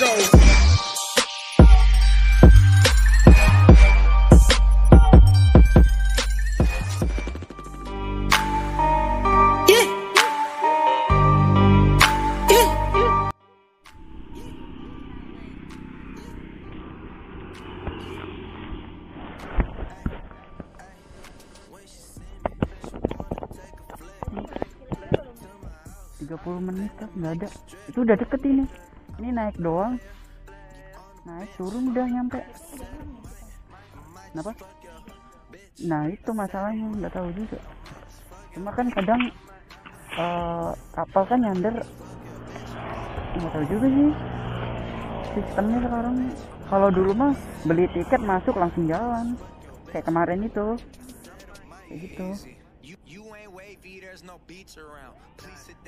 Bando. puluh menit kan nggak ada itu udah deket ini ini naik doang. Naik turun udah nyampe. Kenapa? Nah itu masalahnya nggak tahu juga. Cuma kan kadang eh, kapal kan nyandar. Nggak tahu juga sih sistemnya sekarang. Kalau dulu mah beli tiket masuk langsung jalan. Kayak kemarin itu. Kayak gitu.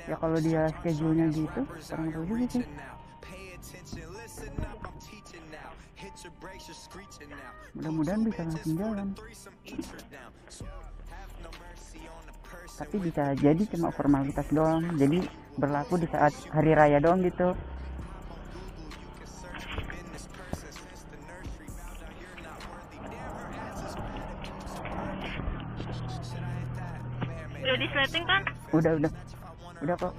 Ya kalau dia schedule-nya gitu kurang tahu juga sih mudah-mudahan bisa langsung jalan tapi bisa jadi cuma formalitas doang. Jadi berlaku di saat hari raya doang gitu. Udah disleting kan? udah udah. Udah kok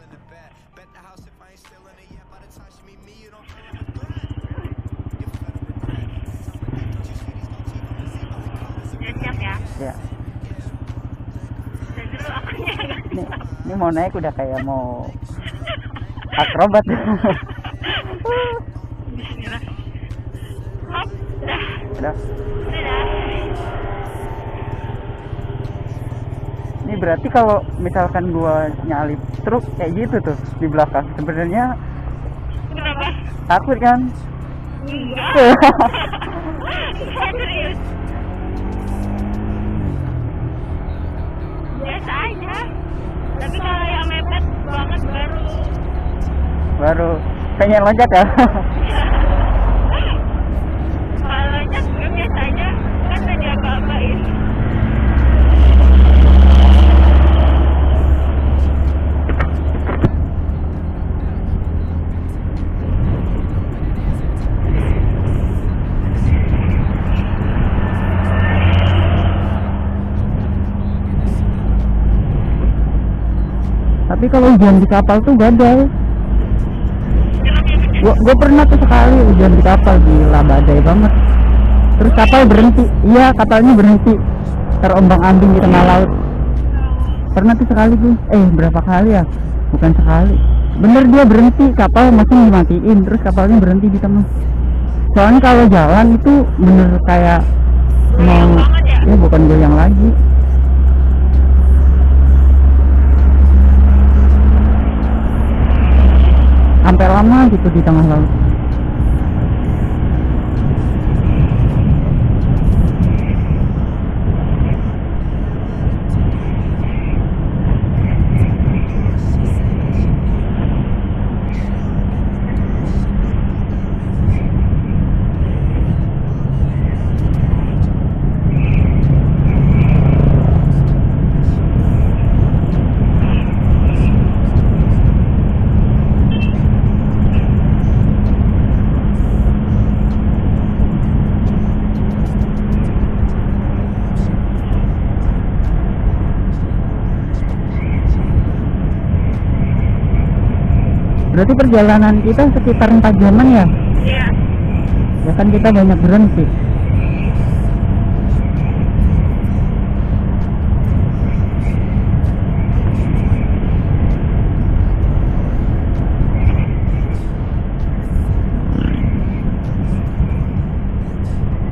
ya? ini, ini mau naik udah kayak mau akrobat Bismillah. Hop, dah, udah dah. ini berarti kalau misalkan gua nyalip truk kayak gitu tuh di belakang sebenarnya takut kan Enggak. Serius. Biasa aja. Tapi kalau yang mepet banget baru. Baru. Pengen loncat ya kalau aja gue biasa aja kan udah diapa-apain. tapi kalau hujan di kapal tuh gagal. Gua, gua pernah tuh sekali hujan di kapal gila badai banget. Terus kapal berhenti. Iya kapalnya berhenti. Terombang ambing di tengah laut. Pernah tuh sekali tuh eh berapa kali ya? Bukan sekali. Bener dia berhenti. Kapal masih dimatiin. Terus kapalnya berhenti di tengah. Soalnya kalau jalan itu bener kayak mau ya? ya bukan goyang lagi sampai lama gitu di tengah laut berarti perjalanan kita sekitar 4 jaman ya? Iya. ya kan kita banyak berhenti.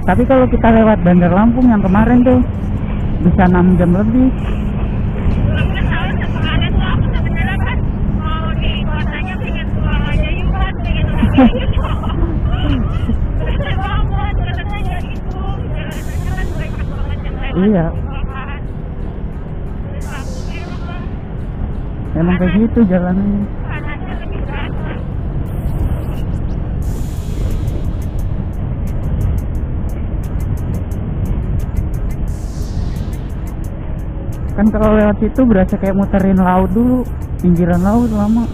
Tapi kalau kita lewat Bandar Lampung yang kemarin tuh bisa 6 jam lebih Belum ketahuan kemarin tuh aku sebenarnya kan mau di kotanya pengen pulang aja yuk kan pengen udah gitu. Bete banget jalanannya itu jalanannya kan banyak banget yang lewat Iya. emang kayak gitu berasa. kan kalau lewat situ berasa kayak muterin laut dulu pinggiran laut lama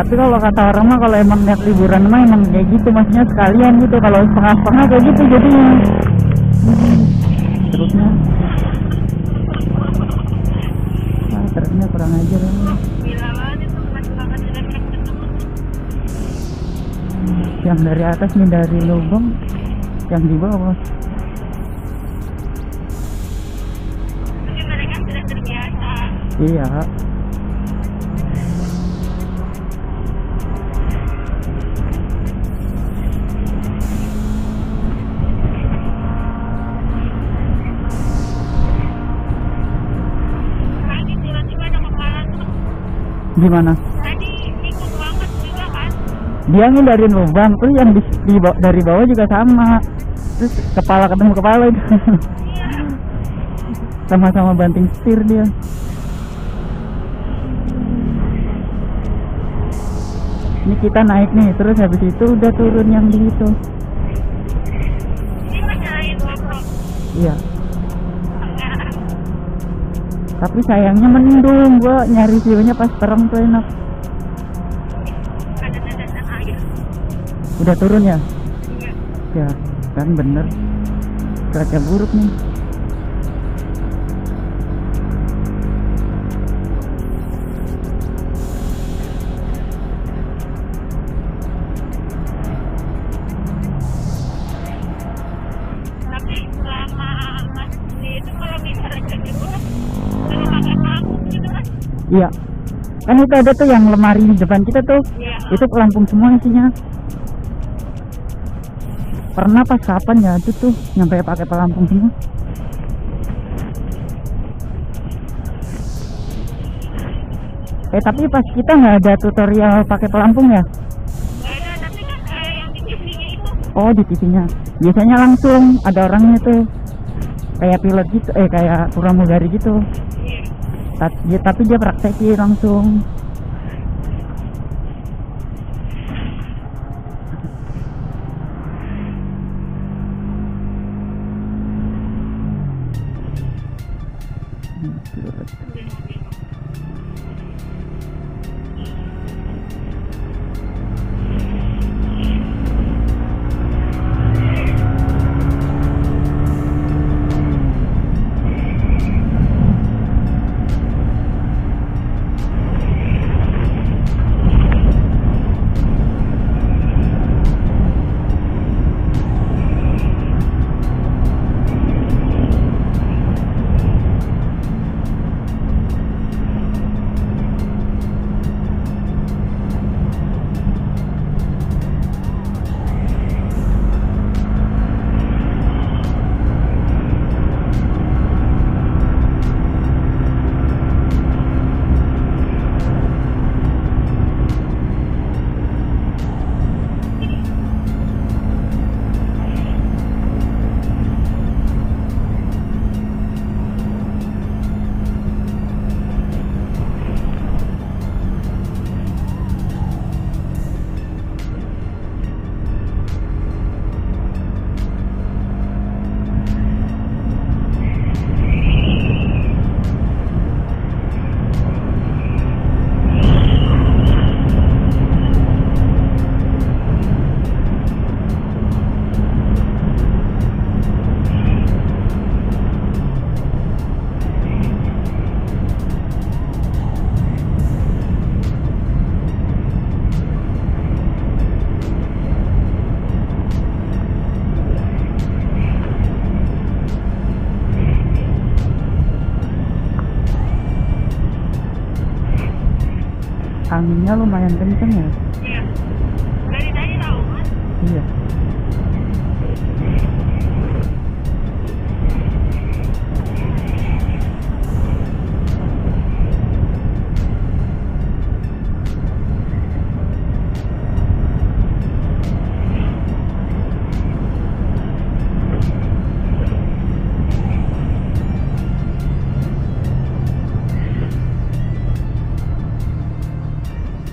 tapi kalau kata orang mah kalau emang niat liburan mah emang kayak gitu maksudnya sekalian gitu. Kalau setengah-setengah kayak gitu jadinya Hmm, terusnya. Ah, terusnya kurang ajar. Ketemu. yang dari atas nih dari lubang. Yang di bawah. Iya gimana Tadi ikut banget juga kan. dia ngindarin lubang terus yang di, di dari bawah juga sama terus kepala ketemu kepala itu Iya. sama-sama banting setir dia ini kita naik nih terus habis itu udah turun yang di itu Ini masalahnya GoPro. iya tapi sayangnya mendung gua nyari view-nya pas terang tuh enak. Udah turun ya? Iya. ya kan bener. Cuaca buruk nih iya. Kan itu ada tuh yang lemari di depan kita tuh. Iya. itu pelampung semua isinya. Pernah pas kapan ya itu tuh nyampe pakai pelampung semua? Eh tapi pas kita nggak ada tutorial pakai pelampung ya? Nggak ada, tapi kan kayak yang di TV-nya itu. oh di TV-nya biasanya langsung ada orangnya tuh. Kayak pilot gitu eh kayak pramugari gitu. ya, tapi dia praktekin langsung anginnya lumayan kenceng ya Iya. Dari tadi tahu kan? iya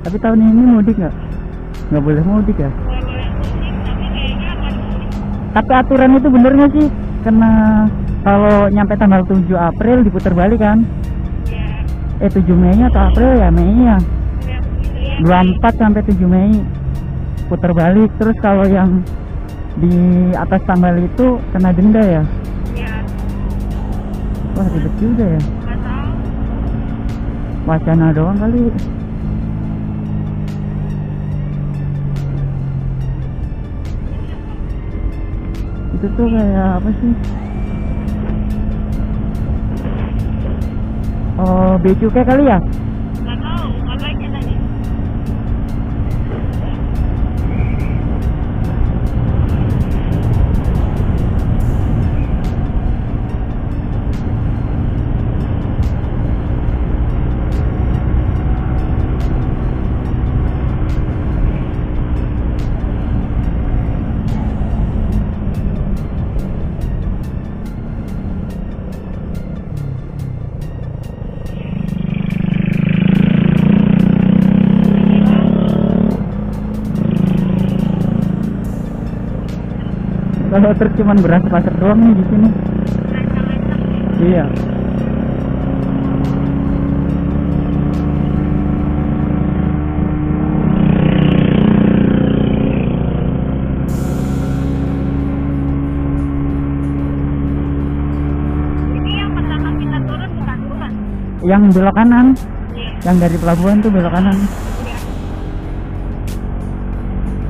tapi tahun ini mudik nggak? Nggak boleh mudik ya? Tapi aturan itu bener nggak sih? Karena kalau nyampe tanggal 7 April diputar balik kan? Eh 7 Mei nya atau April ya? Mei nya 24 sampai 7 Mei. Putar balik. Terus kalau yang di atas tanggal itu kena denda ya? Wah ribet juga ya. Wacana doang kali itu tuh kayak apa sih oh becukai kali ya kalau truk cuman beras pasar doang nih di sini. Iya. Ini yang belok kanan. Iya. yang dari pelabuhan tuh belok kanan.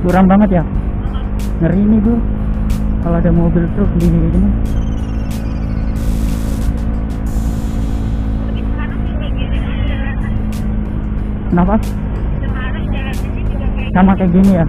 Kurang banget ya? Ngeri nih gue kalau ada mobil truk di sini Tapi sekarang juga gini jalan. kenapa? Sama kayak gini ya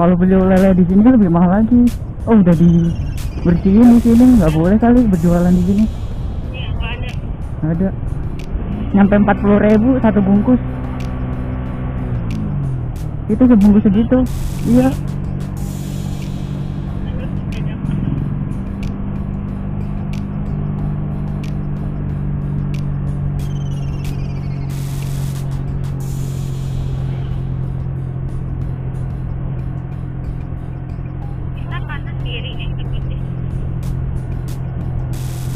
kalau beli lele di sini kan lebih mahal lagi. Oh udah dibersihin di sini. Nggak boleh kali berjualan di sini. Ada. Nggak ada. Nyampe 40.000 ribu satu bungkus. Itu sebungkus segitu. Iya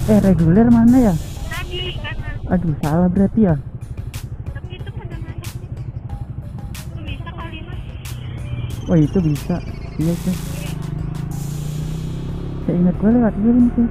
eh reguler mana ya tadi kanan. aduh salah berarti ya Tapi itu pada mana? Itu bisa kali mas. oh itu bisa iya sih saya ingat gue lewat sini sih